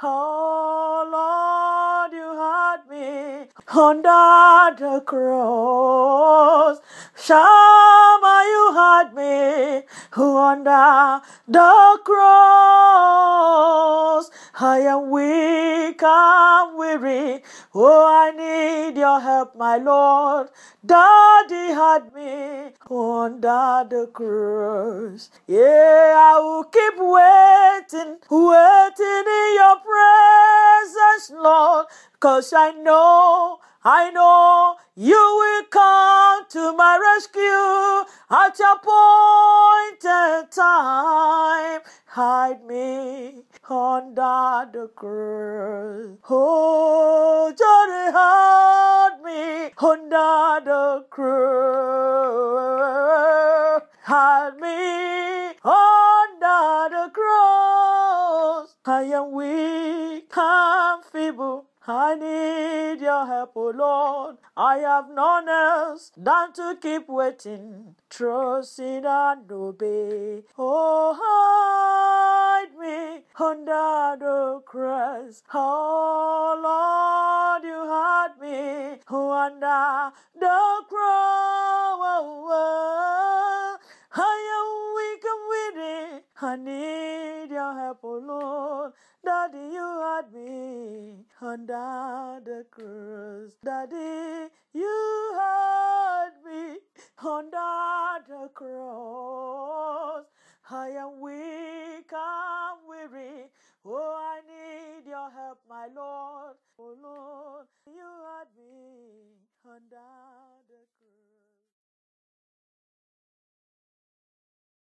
Oh Lord, you had me under the cross. Me under the cross. I am weak, I'm weary. Oh, I need your help, my Lord. Daddy had me under the cross. Yeah, I will keep waiting, waiting in your presence, Lord. Cause I know, I know you will come to my rescue at your appointed time. Hide me under the cross. Oh, Johnny, hide me under the cross. Hide me under the cross. I am weak, I'm feeble. I need your help, O Lord. I have none else than to keep waiting, trusting and obey. Oh, hide me under the cross. Oh, Lord, you hide me under the cross. I am weak and weary. I need your help, O Lord. Daddy, you me under the cross. Daddy, you heard me under the cross. I am weak, I'm weary. Oh, I need your help, my Lord. Oh, Lord, you heard me under